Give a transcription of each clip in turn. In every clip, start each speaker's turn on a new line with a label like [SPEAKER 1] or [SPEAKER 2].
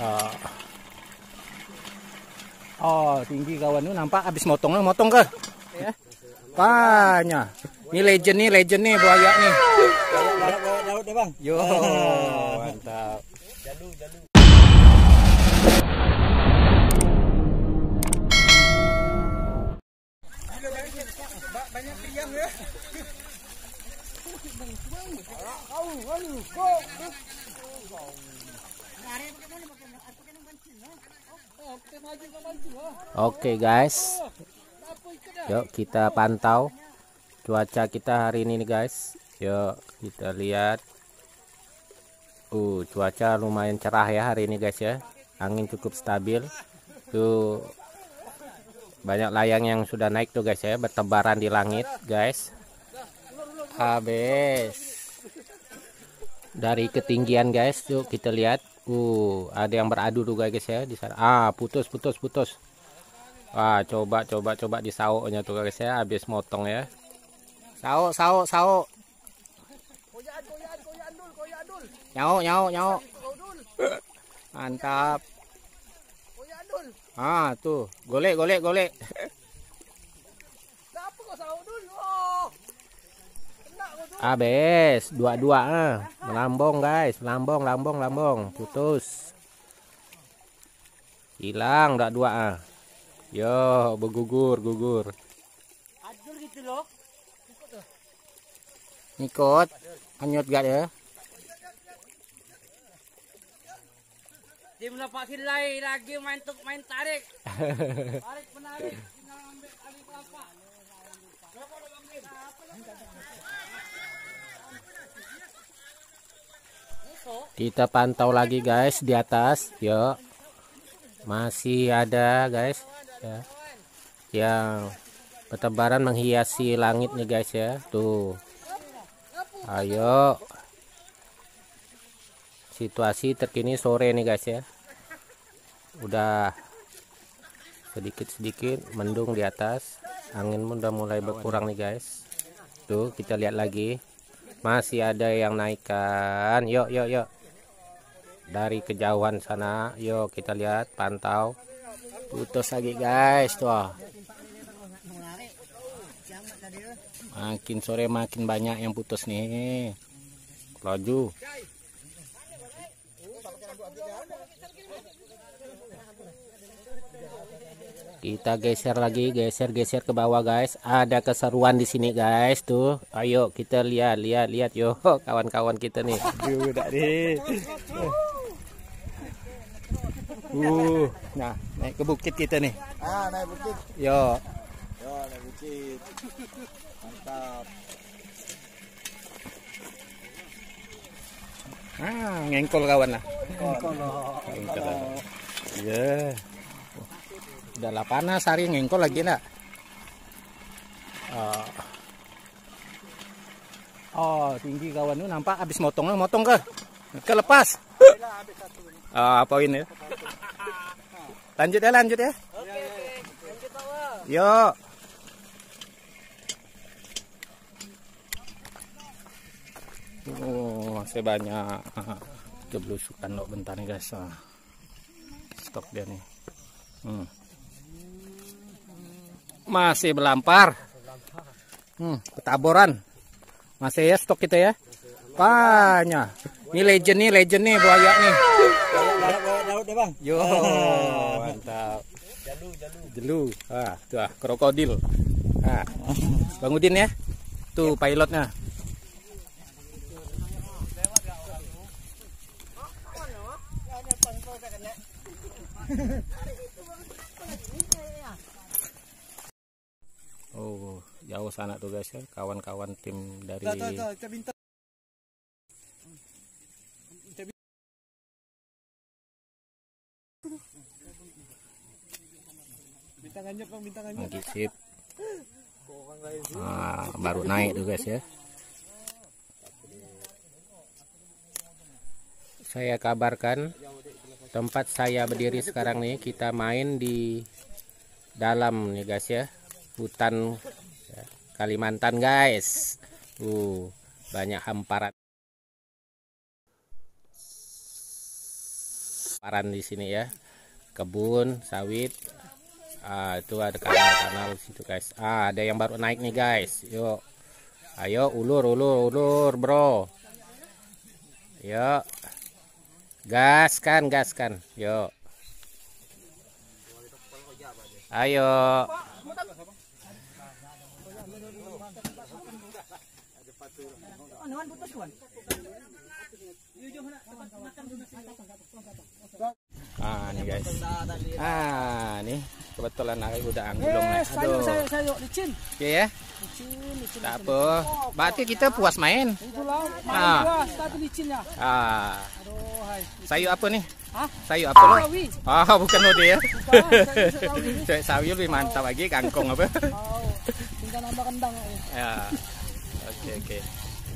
[SPEAKER 1] Ah. oh tinggi kawan itu nampak habis motong motong ke ya banyak ini legend nih legend nih buaya nih
[SPEAKER 2] Daud deh bang.
[SPEAKER 1] yo mantap
[SPEAKER 2] Jalu jalu. Banyak tiang ya.
[SPEAKER 1] Oke guys. Yuk kita pantau cuaca kita hari ini nih guys. Yuk kita lihat. Uh cuaca lumayan cerah ya hari ini guys ya. Angin cukup stabil. Tuh banyak layang yang sudah naik tuh guys ya. Bertebaran di langit guys. Habis. Dari ketinggian guys. Tuh kita lihat uh ada yang beradu tuh guys ya di sana ah putus putus putus Wah, coba coba coba di sauknya tuh guys ya habis motong ya. Sauk sauk sauk. Nyau nyau nyau. Mantap. Ah, tuh. Golek golek golek. Habis dua-dua ah. Melambung guys, melambung lambung lambung, putus. Hilang dak dua ah. Yo, bergugur, gugur.
[SPEAKER 2] Adul gitu loh.
[SPEAKER 1] Ikut. Hanyut gak ya?
[SPEAKER 2] Tim lapak hilai lagi main tuk main tarik. Tarik menarik.
[SPEAKER 1] Kita pantau lagi guys di atas. Yo. Masih ada guys ya. Yang bertebaran menghiasi langit nih guys ya. Tuh. Ayo. Situasi terkini sore nih guys ya. Udah sedikit-sedikit mendung di atas. Angin udah mulai berkurang nih guys. Tuh, kita lihat lagi. Masih ada yang naikkan. Yuk, yuk, yuk. Dari kejauhan sana. Yuk, kita lihat, pantau. Putus lagi guys, tuh. Makin sore makin banyak yang putus nih. Laju. Kita geser lagi, geser-geser ke bawah guys. Ada keseruan di sini guys tuh. Ayo kita lihat, lihat, lihat yo kawan-kawan kita nih. Udah nih. Uh, nah naik ke bukit kita nih.
[SPEAKER 2] Ah, naik bukit.
[SPEAKER 1] Yo,
[SPEAKER 2] Yo, naik bukit. Mantap.
[SPEAKER 1] ah ngengkol kawan lah.
[SPEAKER 2] Kalau
[SPEAKER 1] Ngengkol. Ya. Udah lah panas hari ngengkol lagi nak. Oh. oh tinggi kawan itu nampak habis motong motong ke? Kelepas. Ah, apa ini? Lanjut ya, lanjut ya. Yo. Oh, masih banyak. Keblusukan lo bentar nih guys. Ah. Stok dia nih. Hmm. Masih berlampar. Hmm, ketaboran. Masih ya stok kita ya. Banyak. Ini legend nih, legend nih buaya nih.
[SPEAKER 2] Bang.
[SPEAKER 1] Yo, mantap.
[SPEAKER 2] Jalu jalu.
[SPEAKER 1] Jelu. Ah, tuh ah, krokodil. Ah. Bang Udin ya. Tuh pilotnya. Oh, jauh sana tuh guys ya, kawan-kawan tim dari
[SPEAKER 2] Tuh, tuh, tuh, kita bintang. Bintang anjir bang, bintang anjir.
[SPEAKER 1] Lagi sip. Ah, baru naik tuh guys ya. Saya kabarkan tempat saya berdiri sekarang nih kita main di dalam nih guys ya. Hutan ya, Kalimantan guys. Uh, banyak hamparan.
[SPEAKER 3] paran di sini ya. Kebun sawit. Ah, itu ada kanal-kanal situ guys. Ah ada yang baru naik nih guys. Yuk ayo ulur ulur ulur bro. Yuk gas kan gas kan yuk ayo Ah, nih guys. Ah, nih kebetulan aku udah anggulung nih.
[SPEAKER 2] sayur,
[SPEAKER 3] Aduh.
[SPEAKER 2] sayur, sayur, licin.
[SPEAKER 3] Oke ya.
[SPEAKER 2] Licin, licin.
[SPEAKER 3] Tak apa. Berarti kita puas main.
[SPEAKER 2] Itulah,
[SPEAKER 3] Ah.
[SPEAKER 2] puas, tapi licinnya.
[SPEAKER 3] Ah,
[SPEAKER 2] Aduh, hai.
[SPEAKER 3] sayur apa nih?
[SPEAKER 2] Hah?
[SPEAKER 3] Sayur apa lo?
[SPEAKER 2] Sawi.
[SPEAKER 3] Ah, bukan lo dia.
[SPEAKER 2] Bukan, sayur sawi.
[SPEAKER 3] Lebih mantap lagi kangkung apa?
[SPEAKER 2] Oh, tinggal nambah kendang. eh.
[SPEAKER 3] Ya. Oke, oke.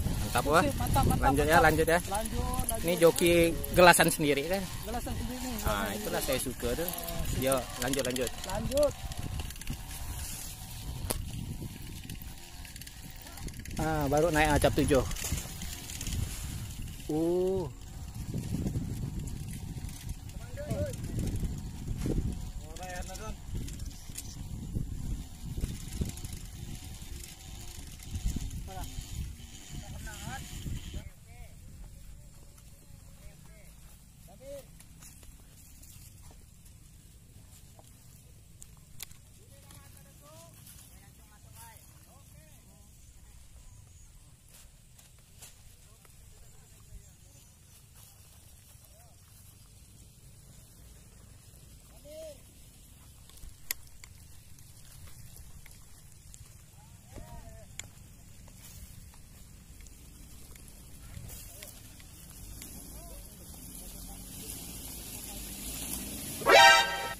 [SPEAKER 3] Mantap wah.
[SPEAKER 2] Sip, Mantap, mantap.
[SPEAKER 3] Lanjut ya, lanjut ya.
[SPEAKER 2] Lanjut, lanjut.
[SPEAKER 3] Ini joki gelasan sendiri kan.
[SPEAKER 2] Gelasan sendiri nih.
[SPEAKER 3] Ah, itulah saya suka tuh. Yuk, lanjut lanjut.
[SPEAKER 2] Lanjut.
[SPEAKER 3] Ah, baru naik acap tujuh. Uh.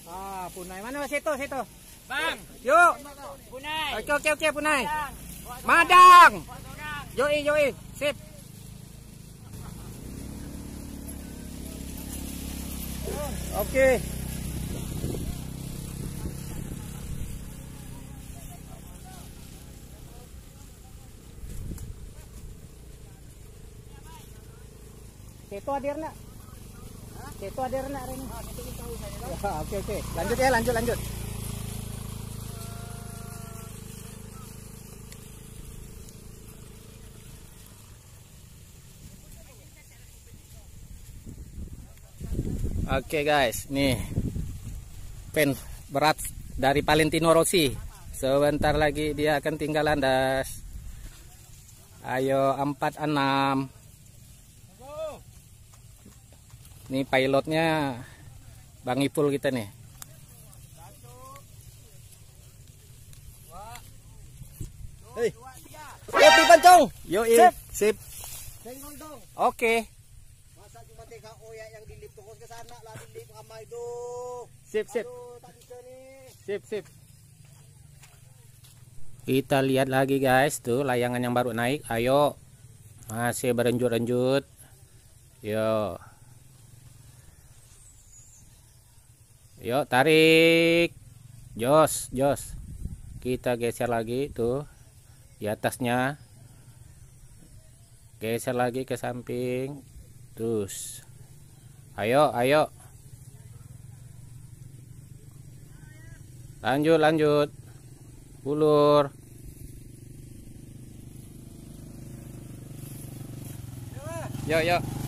[SPEAKER 3] Ah, punai mana mas itu situ?
[SPEAKER 2] Bang,
[SPEAKER 3] Yuk.
[SPEAKER 2] punai.
[SPEAKER 3] Oke oke oke punai. Madang. Yoi yoi. Sip. Oke. Itu hadir nak? Itu hadir nak hari ini? Ya, Oke oke. Lanjut ya lanjut lanjut. Oke guys, nih pen berat dari Valentino Rossi. Sebentar lagi dia akan tinggal landas. Ayo 46. Nih pilotnya Bang Ipul kita nih. Hei. Kopi pancong. Yo,
[SPEAKER 2] Sip.
[SPEAKER 3] sip.
[SPEAKER 2] Dong.
[SPEAKER 3] Oke.
[SPEAKER 2] Masa cuma teka oya yang dilip tukos ke sana lah dilip kamar itu.
[SPEAKER 3] Sip, sip.
[SPEAKER 2] Aduh, tak bisa nih.
[SPEAKER 3] Sip, sip. Kita lihat lagi guys, tuh layangan yang baru naik. Ayo. Masih berenjut-renjut. Yo. Yo, tarik. Jos, jos. Kita geser lagi tuh di atasnya. Geser lagi ke samping. Terus. Ayo, ayo. Lanjut, lanjut. Ulur. Yo, yo.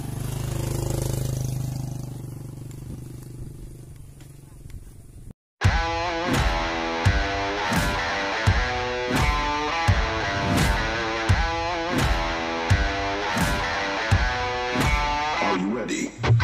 [SPEAKER 3] you ready?